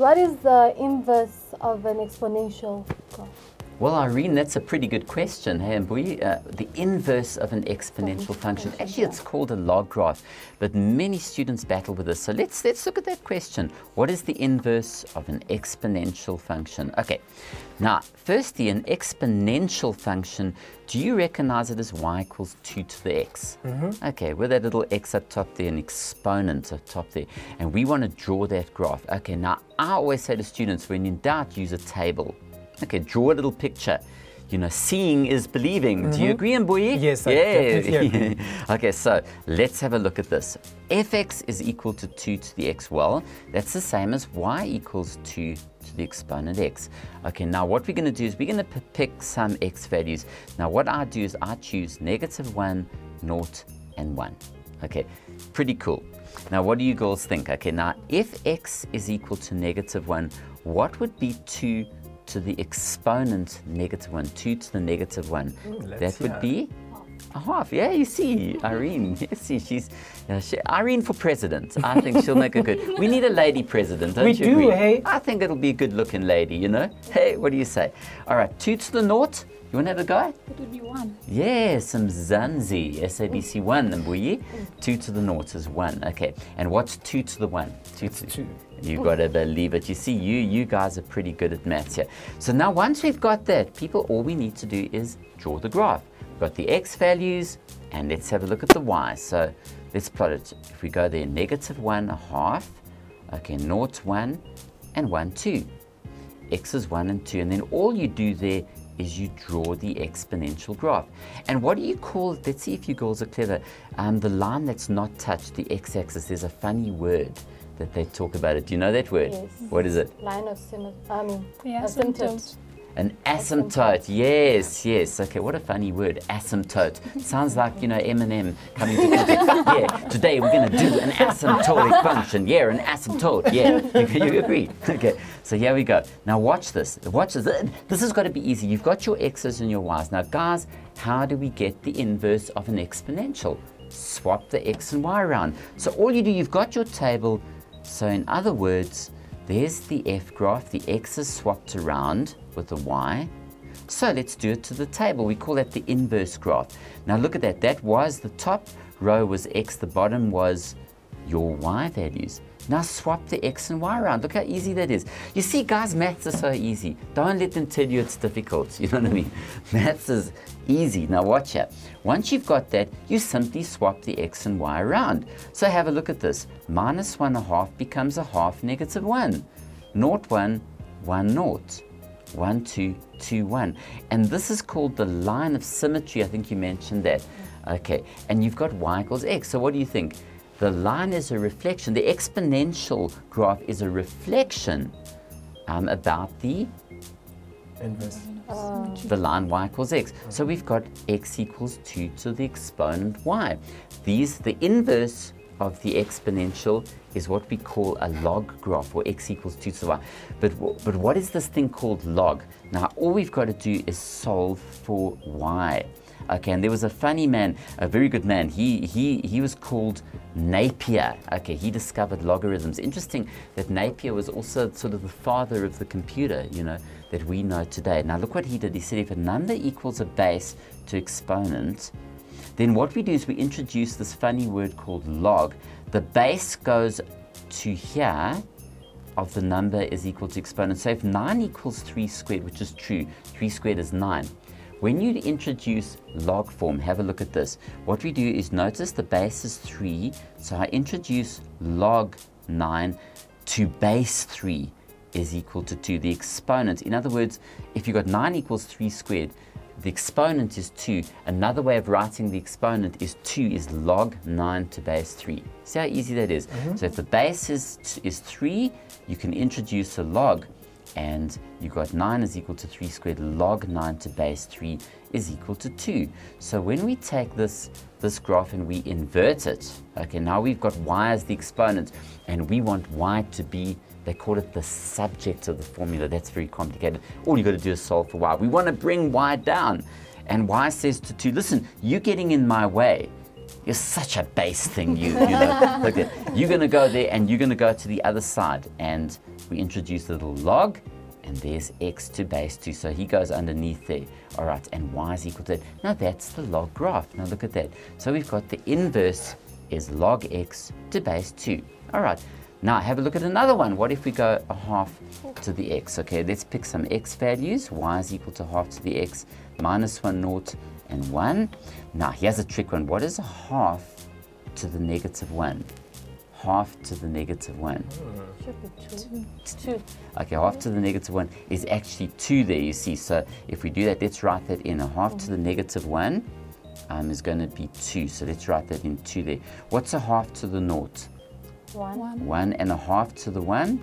what is the inverse of an exponential graph? Well, Irene, that's a pretty good question. Hey, Mbuyi, uh, the inverse of an exponential function. Actually, it's called a log graph, but many students battle with this. So let's let's look at that question. What is the inverse of an exponential function? Okay. Now, firstly, an exponential function. Do you recognize it as y equals two to the x? Mm-hmm. Okay, with that little x up top there, an exponent up top there, and we want to draw that graph. Okay. Now, I always say to students, when in doubt, use a table. Okay, draw a little picture. You know, seeing is believing. Mm -hmm. Do you agree, Mbuyi? Yes, I yeah. okay, so let's have a look at this. fx is equal to 2 to the x. Well, that's the same as y equals 2 to the exponent x. Okay, now what we're going to do is we're going to pick some x values. Now what I do is I choose negative 1, 0, and 1. Okay, pretty cool. Now what do you girls think? Okay, now if x is equal to negative 1, what would be 2 to the exponent negative 1, 2 to the negative 1. Ooh, that would be a half. Yeah, you see, Irene. You see, she's she, Irene for president. I think she'll make a good. We need a lady president, don't we you do, agree? hey? I think it'll be a good-looking lady. You know. Hey, what do you say? All right, two to the naught. You want to have a go? It would be one. Yeah, some Zanzi, SABC one, Mbuyi. Two to the naught is one. Okay, and what's two to the one? Two to two. You got to believe it. You see, you you guys are pretty good at maths here. So now once we've got that, people, all we need to do is draw the graph. We've got the x values, and let's have a look at the y. So let's plot it. If we go there, negative one, a half, okay, naught, one, and one, two. X is one and two, and then all you do there is you draw the exponential graph. And what do you call, let's see if you girls are clever, um, the line that's not touched, the x-axis, there's a funny word that they talk about it. Do you know that word? Yes. What is it? Line of symmetry. I mean, yeah, asymptote. An asymptote, yes, yes. Okay, what a funny word, asymptote. Sounds like, you know, Eminem coming to Yeah, today we're going to do an asymptotic function. Yeah, an asymptote. Yeah, you, you agree? Okay, so here we go. Now watch this. Watch this. This has got to be easy. You've got your x's and your y's. Now, guys, how do we get the inverse of an exponential? Swap the x and y around. So all you do, you've got your table. So in other words, there's the f graph. The x is swapped around with the y. So let's do it to the table. We call that the inverse graph. Now look at that. That was the top row was x, the bottom was your y values. Now swap the x and y around. Look how easy that is. You see, guys, maths is so easy. Don't let them tell you it's difficult. You know what I mean? Maths is easy. Now watch out. Once you've got that, you simply swap the x and y around. So have a look at this. Minus 1 a half becomes a half negative 1. Naught 1, 1 naught. 1, 2, 2, 1. And this is called the line of symmetry. I think you mentioned that. Okay, and you've got y equals x. So what do you think? The line is a reflection. The exponential graph is a reflection um, about the inverse. Uh, the line y equals x. So we've got x equals 2 to the exponent y. These, the inverse of the exponential is what we call a log graph, or x equals 2 to the y. But, but what is this thing called log? Now, all we've got to do is solve for y. Okay, and there was a funny man, a very good man. He, he, he was called Napier. Okay, he discovered logarithms. Interesting that Napier was also sort of the father of the computer, you know, that we know today. Now, look what he did. He said if a number equals a base to exponent, then what we do is we introduce this funny word called log. The base goes to here of the number is equal to exponent. So if 9 equals 3 squared, which is true, 3 squared is 9. When you introduce log form, have a look at this. What we do is notice the base is 3, so I introduce log 9 to base 3 is equal to 2, the exponent. In other words, if you've got 9 equals 3 squared, the exponent is 2. Another way of writing the exponent is 2 is log 9 to base 3. See how easy that is? Mm -hmm. So if the base is, is 3, you can introduce a log and you got 9 is equal to 3 squared. Log 9 to base 3 is equal to 2. So when we take this, this graph and we invert it, okay, now we've got y as the exponent and we want y to be they call it the subject of the formula. That's very complicated. All you got to do is solve for y. We want to bring y down. And y says to 2, listen, you're getting in my way. You're such a base thing, you. you know. Look at, you're going to go there and you're going to go to the other side. And we introduce a little log, and there's x to base 2. So he goes underneath there. All right, and y is equal to that. Now that's the log graph. Now look at that. So we've got the inverse is log x to base 2. All right, now have a look at another one. What if we go a half to the x? Okay, let's pick some x values. y is equal to half to the x minus 1 naught and 1. Now here's a trick one. What is a half to the negative 1? Half to the negative 1. Should be two. Two. Okay, half to the negative 1 is actually 2 there, you see. So if we do that, let's write that in. A half to the negative 1 um, is going to be 2. So let's write that in 2 there. What's a half to the naught? One. One. 1 and a half to the 1?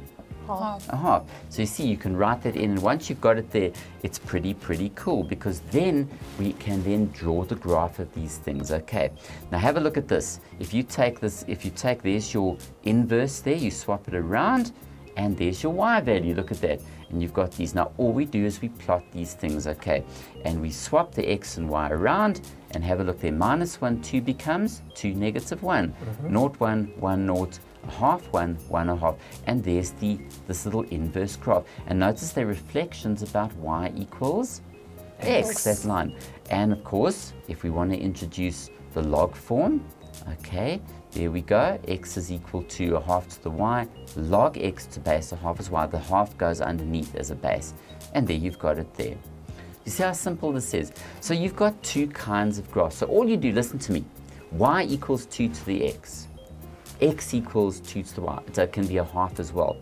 A. So you see, you can write that in, and once you've got it there, it's pretty, pretty cool because then we can then draw the graph of these things. Okay, now have a look at this. If you take this, if you take, there's your inverse there, you swap it around, and there's your y value, look at that. And you've got these. Now all we do is we plot these things, okay? And we swap the x and y around and have a look there. Minus 1, 2 becomes 2, negative 1. Mm -hmm. 0, 1, 1, 0, half one, one and a half, and there's the this little inverse graph. And notice the reflections about y equals x, x that line. And of course, if we want to introduce the log form, okay, there we go. X is equal to a half to the y, log x to base, a half is y. The half goes underneath as a base. And there you've got it there. You see how simple this is? So you've got two kinds of graphs. So all you do, listen to me, y equals 2 to the x x equals 2 to the y. It can be a half as well.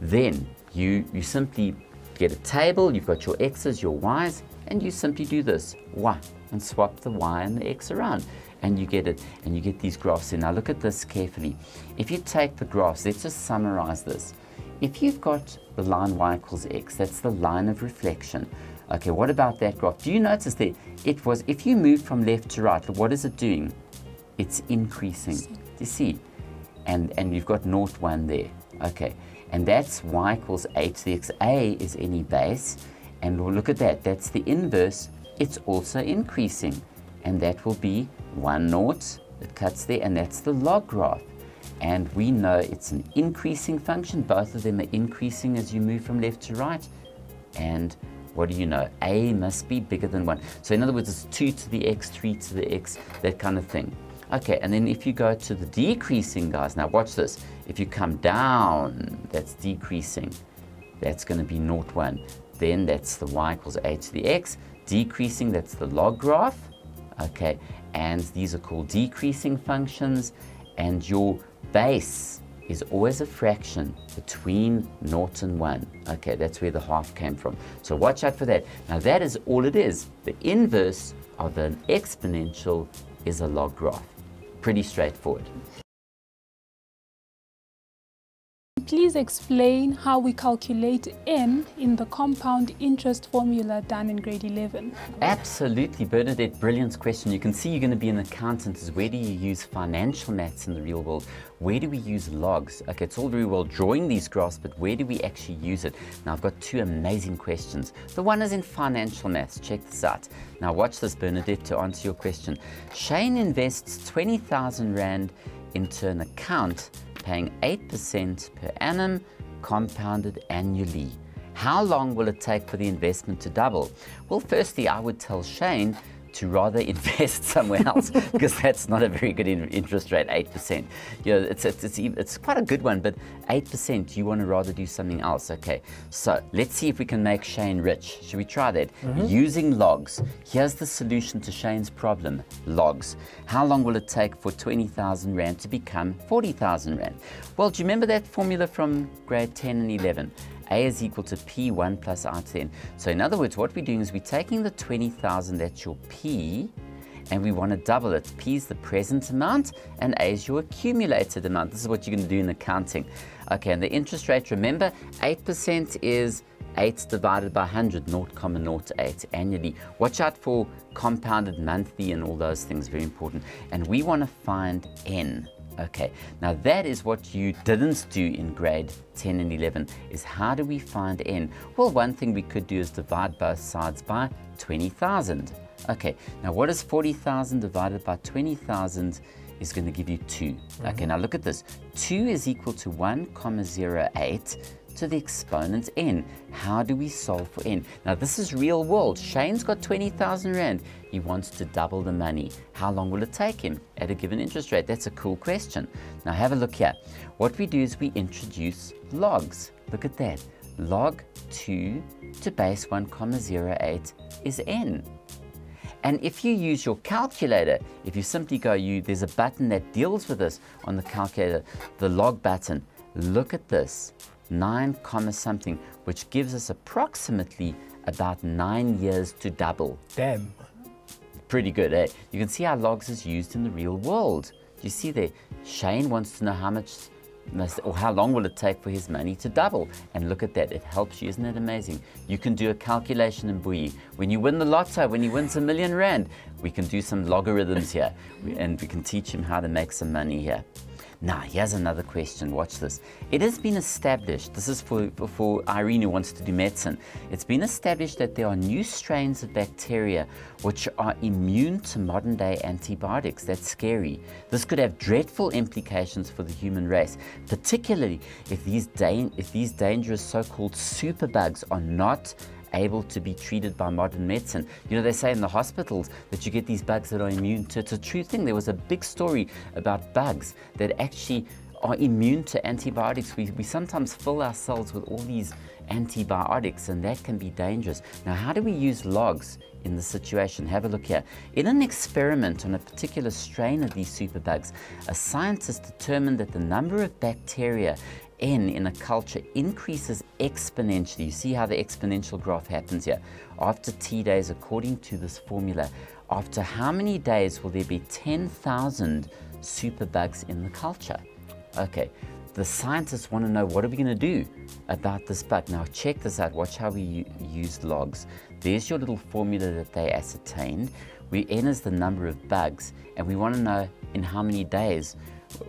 Then you, you simply get a table, you've got your x's, your y's, and you simply do this, y, and swap the y and the x around. And you get it, and you get these graphs in. Now look at this carefully. If you take the graphs, let's just summarize this. If you've got the line y equals x, that's the line of reflection. Okay, what about that graph? Do you notice there? It was, if you move from left to right, what is it doing? It's increasing. Do you see? And, and you've got naught 1 there. Okay, and that's y equals a to the x. a is any base, and we'll look at that. That's the inverse. It's also increasing, and that will be 1 naught. It cuts there, and that's the log graph. And we know it's an increasing function. Both of them are increasing as you move from left to right. And what do you know? A must be bigger than 1. So in other words, it's 2 to the x, 3 to the x, that kind of thing. Okay, and then if you go to the decreasing, guys, now watch this. If you come down, that's decreasing. That's going to be 0, 1. Then that's the y equals a to the x. Decreasing, that's the log graph. Okay, and these are called decreasing functions. And your base is always a fraction between 0 and 1. Okay, that's where the half came from. So watch out for that. Now that is all it is. The inverse of an exponential is a log graph. Pretty straightforward. Please explain how we calculate n in the compound interest formula done in grade 11. Absolutely, Bernadette, brilliant question. You can see you're going to be an accountant is where do you use financial maths in the real world? Where do we use logs? Okay, it's all very well drawing these graphs, but where do we actually use it? Now, I've got two amazing questions. The one is in financial maths. Check this out. Now, watch this, Bernadette, to answer your question. Shane invests 20,000 Rand into an account paying 8% per annum, compounded annually. How long will it take for the investment to double? Well, firstly, I would tell Shane to rather invest somewhere else because that's not a very good in- interest rate, 8%. You know, it's, it's, it's, it's quite a good one, but 8%, you want to rather do something else. Okay, so let's see if we can make Shane rich. Should we try that? Mm-hmm. Using logs. Here's the solution to Shane's problem logs. How long will it take for 20,000 Rand to become 40,000 Rand? Well, do you remember that formula from grade 10 and 11? A is equal to P1 plus R to the n. So in other words, what we're doing is we're taking the 20,000, that's your P, and we want to double it. P is the present amount, and A is your accumulated amount. This is what you're going to do in accounting. Okay, and the interest rate, remember, 8% is 8 divided by 100, 0,08 annually. Watch out for compounded monthly and all those things, very important. And we want to find N. Okay, now that is what you didn't do in grade 10 and 11, is how do we find n? Well, one thing we could do is divide both sides by 20,000. Okay, now what is 40,000 divided by 20,000 is going to give you 2. Okay, mm-hmm. now look at this. 2 is equal to 1 comma 08 to the exponent n. How do we solve for n? Now this is real world. Shane's got 20,000 Rand. He wants to double the money. How long will it take him at a given interest rate? That's a cool question. Now have a look here. What we do is we introduce logs. Look at that. Log 2 to base 1 comma 08 is n. And if you use your calculator, if you simply go, you there's a button that deals with this on the calculator, the log button. Look at this, 9 comma something, which gives us approximately about 9 years to double. Damn. Pretty good, eh? You can see how logs is used in the real world. You see there, Shane wants to know how much must, or how long will it take for his money to double? And look at that, it helps you, isn't it amazing? You can do a calculation Mbuyi. When you win the lotto, when he wins a million rand, we can do some logarithms here and we can teach him how to make some money here. Now, here's another question. Watch this. It has been established, this is for, for Irene who wants to do medicine. It's been established that there are new strains of bacteria which are immune to modern day antibiotics. That's scary. This could have dreadful implications for the human race, particularly if these, if these dangerous so called superbugs are not able to be treated by modern medicine. You know, they say in the hospitals that you get these bugs that are immune to, it's a true thing. There was a big story about bugs that actually are immune to antibiotics. We, we sometimes fill ourselves with all these antibiotics and that can be dangerous. Now, how do we use logs in the situation? Have a look here. In an experiment on a particular strain of these superbugs, a scientist determined that the number of bacteria n in a culture increases exponentially. You see how the exponential graph happens here. After t days, according to this formula, after how many days will there be 10,000 superbugs in the culture? Okay, the scientists want to know what are we going to do about this bug. Now check this out, watch how we use logs. There's your little formula that they ascertained. We n is the number of bugs and we want to know in how many days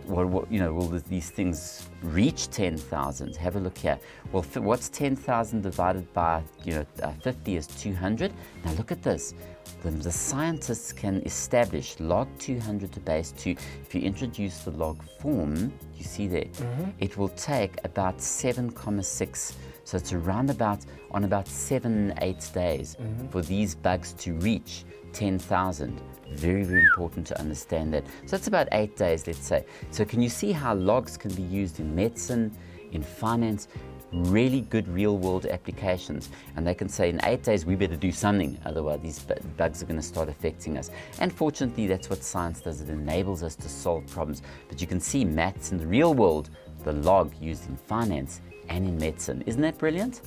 what, what, you know, will these things reach 10,000? Have a look here. Well, what's 10,000 divided by, you know, uh, 50 is 200. Now look at this. The, the, scientists can establish log 200 to base 2. If you introduce the log form, you see there, mm -hmm. it will take about 7,6. So it's around about, on about seven, eight days mm -hmm. for these bugs to reach 10,000. Very, very important to understand that. So that's about eight days, let's say. So can you see how logs can be used in medicine, in finance, really good real world applications? And they can say in eight days we better do something otherwise these bugs are going to start affecting us. And fortunately that's what science does. It enables us to solve problems. But you can see maths in the real world the log used in finance and in medicine. Isn't that brilliant?